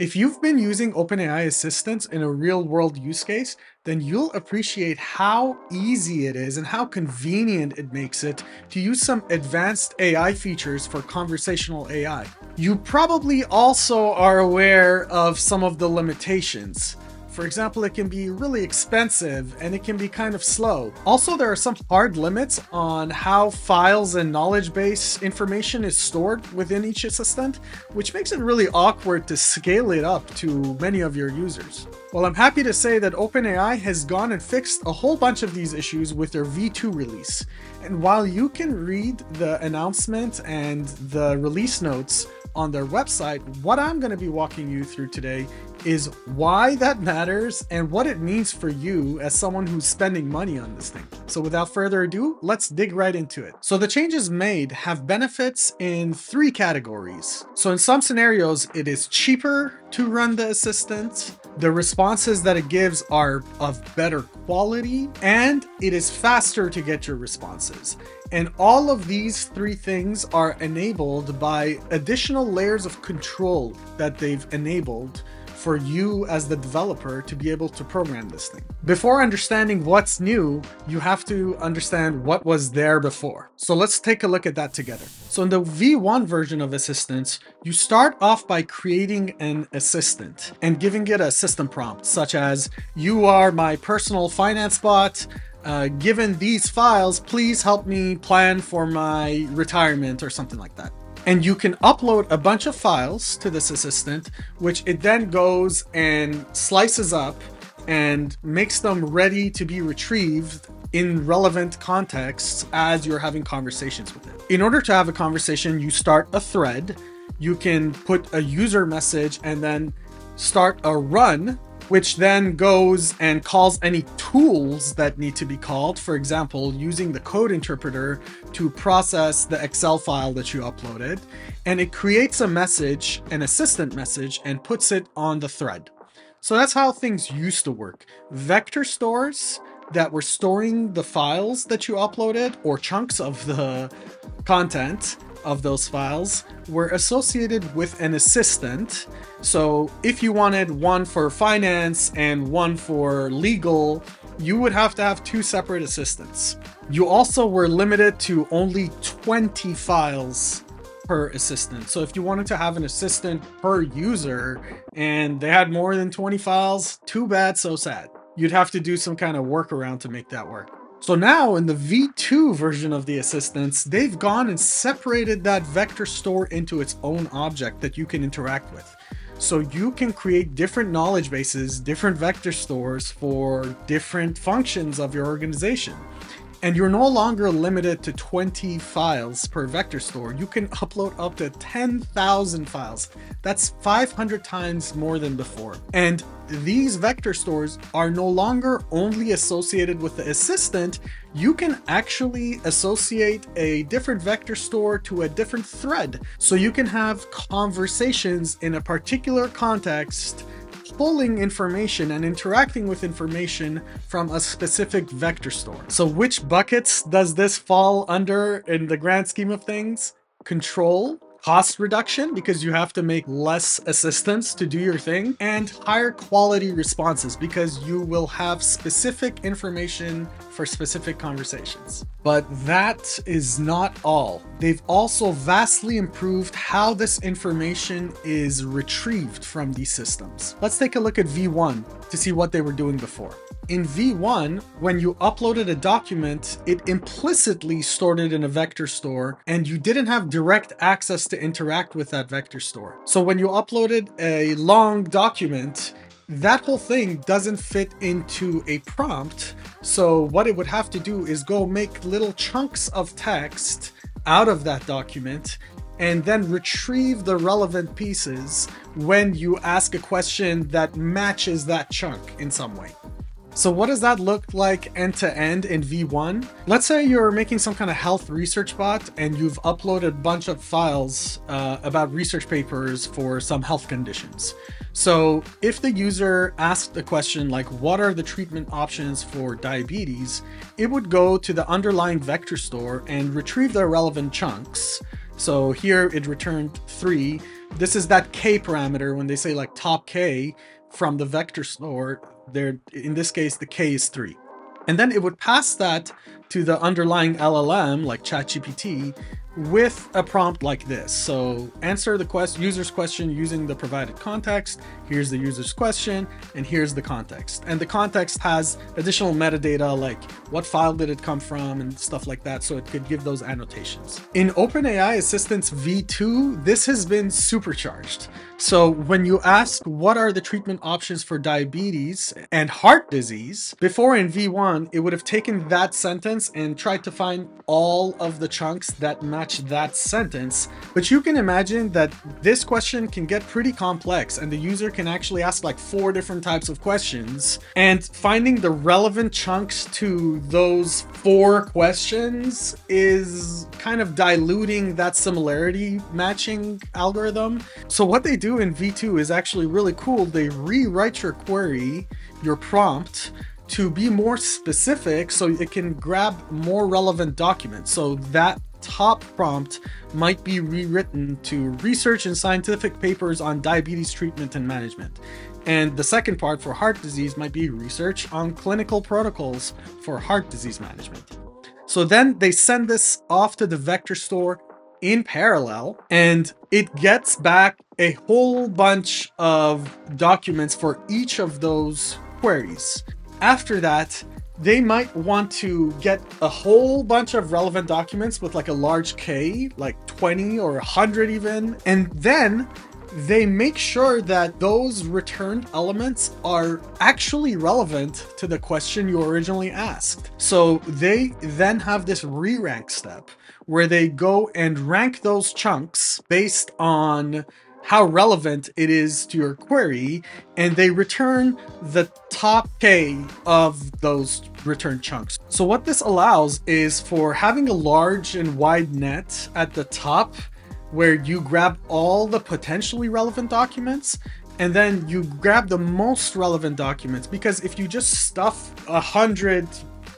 If you've been using OpenAI Assistant in a real world use case, then you'll appreciate how easy it is and how convenient it makes it to use some advanced AI features for conversational AI. You probably also are aware of some of the limitations. For example, it can be really expensive and it can be kind of slow. Also, there are some hard limits on how files and knowledge base information is stored within each assistant, which makes it really awkward to scale it up to many of your users. Well, I'm happy to say that OpenAI has gone and fixed a whole bunch of these issues with their V2 release. And while you can read the announcement and the release notes on their website, what I'm going to be walking you through today is why that matters and what it means for you as someone who's spending money on this thing. So without further ado, let's dig right into it. So the changes made have benefits in three categories. So in some scenarios, it is cheaper to run the assistant, the responses that it gives are of better quality, and it is faster to get your responses. And all of these three things are enabled by additional layers of control that they've enabled for you as the developer to be able to program this thing. Before understanding what's new, you have to understand what was there before. So let's take a look at that together. So in the V1 version of Assistants, you start off by creating an assistant and giving it a system prompt, such as, you are my personal finance bot, uh, given these files, please help me plan for my retirement or something like that and you can upload a bunch of files to this assistant, which it then goes and slices up and makes them ready to be retrieved in relevant contexts as you're having conversations with it. In order to have a conversation, you start a thread, you can put a user message and then start a run which then goes and calls any tools that need to be called. For example, using the code interpreter to process the Excel file that you uploaded. And it creates a message, an assistant message, and puts it on the thread. So that's how things used to work. Vector stores that were storing the files that you uploaded or chunks of the content of those files were associated with an assistant. So if you wanted one for finance and one for legal, you would have to have two separate assistants. You also were limited to only 20 files per assistant. So if you wanted to have an assistant per user and they had more than 20 files, too bad, so sad. You'd have to do some kind of workaround to make that work. So now in the V2 version of the assistants, they've gone and separated that vector store into its own object that you can interact with. So you can create different knowledge bases, different vector stores for different functions of your organization. And you're no longer limited to 20 files per vector store. You can upload up to 10,000 files. That's 500 times more than before. And these vector stores are no longer only associated with the assistant, you can actually associate a different vector store to a different thread. So you can have conversations in a particular context pulling information and interacting with information from a specific vector store. So which buckets does this fall under in the grand scheme of things? Control, cost reduction because you have to make less assistants to do your thing and higher quality responses because you will have specific information for specific conversations. But that is not all. They've also vastly improved how this information is retrieved from these systems. Let's take a look at V1 to see what they were doing before. In V1, when you uploaded a document, it implicitly stored it in a vector store and you didn't have direct access to interact with that vector store. So when you uploaded a long document, that whole thing doesn't fit into a prompt. So what it would have to do is go make little chunks of text out of that document and then retrieve the relevant pieces when you ask a question that matches that chunk in some way. So what does that look like end to end in V1? Let's say you're making some kind of health research bot and you've uploaded a bunch of files uh, about research papers for some health conditions. So if the user asked a question like, what are the treatment options for diabetes? It would go to the underlying vector store and retrieve the relevant chunks. So here it returned three. This is that K parameter when they say like top K from the vector store there in this case the k is 3 and then it would pass that to the underlying llm like chatgpt with a prompt like this. So answer the quest user's question using the provided context. Here's the user's question and here's the context. And the context has additional metadata like what file did it come from and stuff like that. So it could give those annotations. In OpenAI Assistants v2, this has been supercharged. So when you ask what are the treatment options for diabetes and heart disease, before in V1, it would have taken that sentence and tried to find all of the chunks that match that sentence. But you can imagine that this question can get pretty complex and the user can actually ask like four different types of questions and finding the relevant chunks to those four questions is kind of diluting that similarity matching algorithm. So what they do in V2 is actually really cool. They rewrite your query, your prompt, to be more specific so it can grab more relevant documents. So that top prompt might be rewritten to research in scientific papers on diabetes treatment and management. And the second part for heart disease might be research on clinical protocols for heart disease management. So then they send this off to the vector store in parallel and it gets back a whole bunch of documents for each of those queries. After that, they might want to get a whole bunch of relevant documents with like a large K, like 20 or 100 even, and then they make sure that those returned elements are actually relevant to the question you originally asked. So they then have this re-rank step where they go and rank those chunks based on how relevant it is to your query, and they return the top K of those return chunks. So what this allows is for having a large and wide net at the top where you grab all the potentially relevant documents and then you grab the most relevant documents because if you just stuff a hundred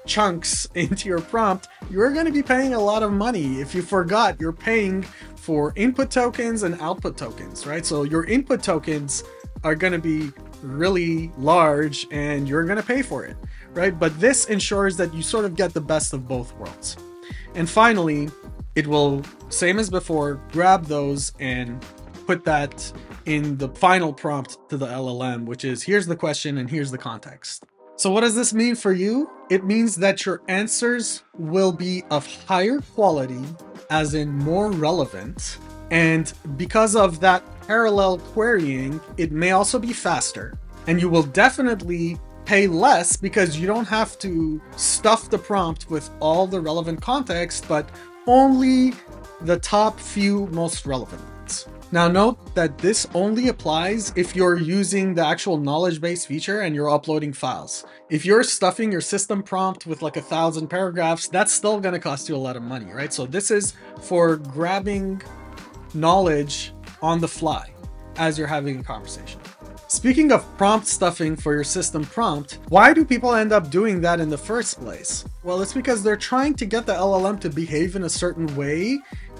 chunks into your prompt, you're going to be paying a lot of money. If you forgot, you're paying for input tokens and output tokens, right? So your input tokens are going to be really large and you're going to pay for it, right? But this ensures that you sort of get the best of both worlds. And finally, it will, same as before, grab those and put that in the final prompt to the LLM, which is here's the question and here's the context. So what does this mean for you? It means that your answers will be of higher quality, as in more relevant. And because of that parallel querying, it may also be faster. And you will definitely pay less because you don't have to stuff the prompt with all the relevant context, but only the top few most relevant ones. Now note that this only applies if you're using the actual knowledge base feature and you're uploading files. If you're stuffing your system prompt with like a thousand paragraphs, that's still gonna cost you a lot of money, right? So this is for grabbing knowledge on the fly as you're having a conversation. Speaking of prompt stuffing for your system prompt, why do people end up doing that in the first place? Well, it's because they're trying to get the LLM to behave in a certain way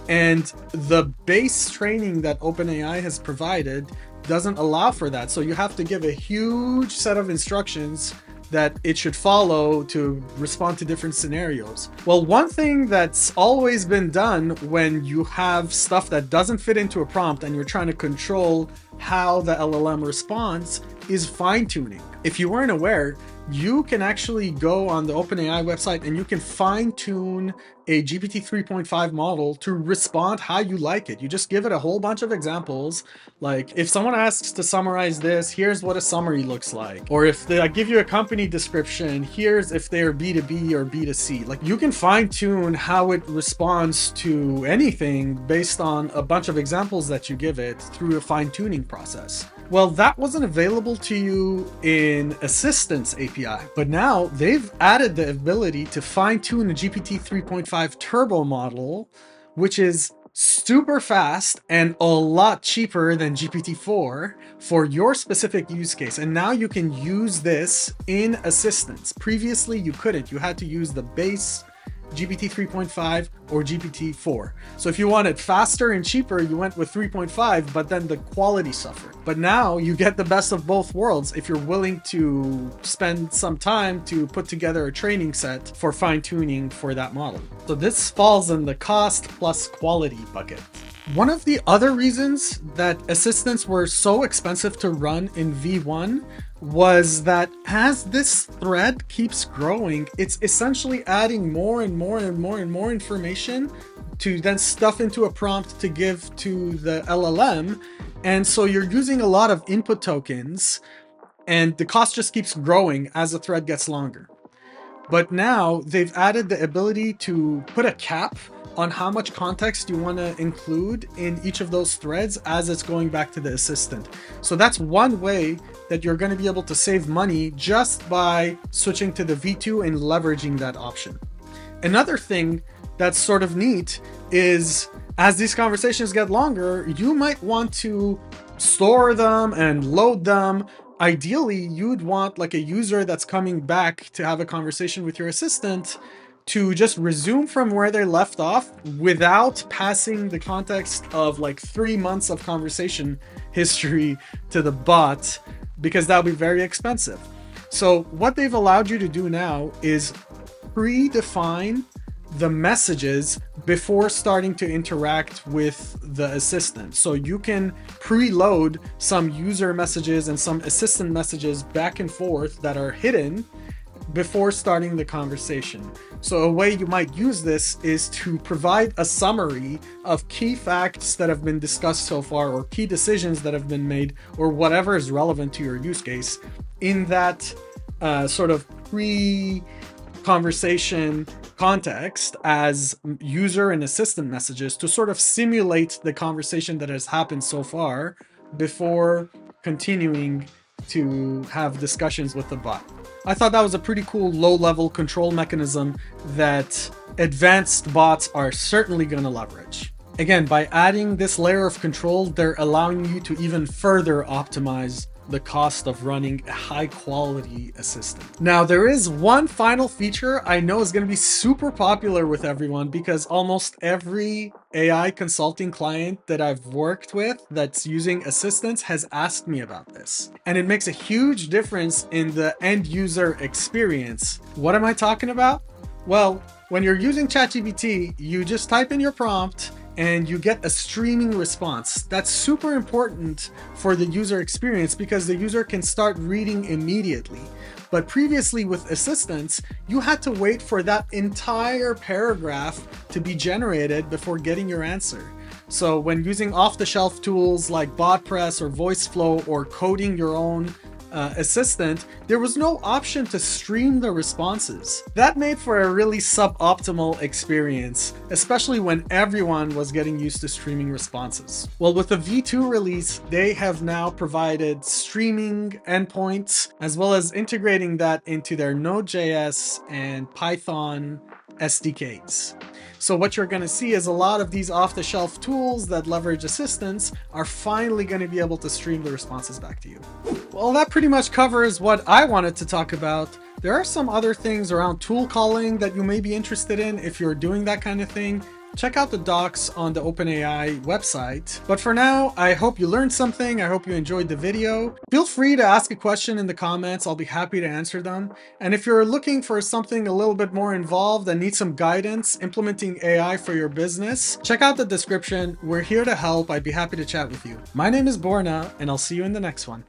and the base training that OpenAI has provided doesn't allow for that. So you have to give a huge set of instructions that it should follow to respond to different scenarios. Well, one thing that's always been done when you have stuff that doesn't fit into a prompt and you're trying to control how the LLM responds is fine tuning. If you weren't aware, you can actually go on the OpenAI website and you can fine tune a GPT 3.5 model to respond how you like it. You just give it a whole bunch of examples. Like if someone asks to summarize this, here's what a summary looks like. Or if they give you a company description, here's if they're B2B or B2C. Like you can fine tune how it responds to anything based on a bunch of examples that you give it through a fine tuning process. Well, that wasn't available to you in Assistants API, but now they've added the ability to fine tune a GPT 3.5 turbo model, which is super fast and a lot cheaper than GPT-4 for your specific use case. And now you can use this in Assistants. Previously, you couldn't. You had to use the base GPT 3.5 or GPT 4. So if you wanted faster and cheaper, you went with 3.5, but then the quality suffered. But now you get the best of both worlds if you're willing to spend some time to put together a training set for fine tuning for that model. So this falls in the cost plus quality bucket. One of the other reasons that assistants were so expensive to run in V1 was that as this thread keeps growing, it's essentially adding more and more and more and more information to then stuff into a prompt to give to the LLM. And so you're using a lot of input tokens and the cost just keeps growing as the thread gets longer. But now they've added the ability to put a cap on how much context you want to include in each of those threads as it's going back to the assistant. So that's one way that you're going to be able to save money just by switching to the V2 and leveraging that option. Another thing that's sort of neat is as these conversations get longer, you might want to store them and load them. Ideally, you'd want like a user that's coming back to have a conversation with your assistant to just resume from where they left off without passing the context of like three months of conversation history to the bot because that would be very expensive. So what they've allowed you to do now is predefine the messages before starting to interact with the assistant. So you can preload some user messages and some assistant messages back and forth that are hidden before starting the conversation. So a way you might use this is to provide a summary of key facts that have been discussed so far or key decisions that have been made or whatever is relevant to your use case in that uh, sort of pre conversation context as user and assistant messages to sort of simulate the conversation that has happened so far before continuing to have discussions with the bot. I thought that was a pretty cool low-level control mechanism that advanced bots are certainly going to leverage. Again, by adding this layer of control, they're allowing you to even further optimize the cost of running a high quality assistant. Now there is one final feature I know is going to be super popular with everyone because almost every AI consulting client that I've worked with that's using assistants has asked me about this. And it makes a huge difference in the end user experience. What am I talking about? Well, when you're using ChatGPT, you just type in your prompt and you get a streaming response. That's super important for the user experience because the user can start reading immediately. But previously with assistants, you had to wait for that entire paragraph to be generated before getting your answer. So when using off-the-shelf tools like BotPress or VoiceFlow or coding your own uh, assistant, there was no option to stream the responses. That made for a really suboptimal experience, especially when everyone was getting used to streaming responses. Well, with the V2 release, they have now provided streaming endpoints, as well as integrating that into their Node.js and Python SDKs. So what you're going to see is a lot of these off-the-shelf tools that leverage assistants are finally going to be able to stream the responses back to you. Well, that pretty much covers what I wanted to talk about. There are some other things around tool calling that you may be interested in if you're doing that kind of thing check out the docs on the OpenAI website. But for now, I hope you learned something. I hope you enjoyed the video. Feel free to ask a question in the comments. I'll be happy to answer them. And if you're looking for something a little bit more involved and need some guidance implementing AI for your business, check out the description. We're here to help. I'd be happy to chat with you. My name is Borna, and I'll see you in the next one.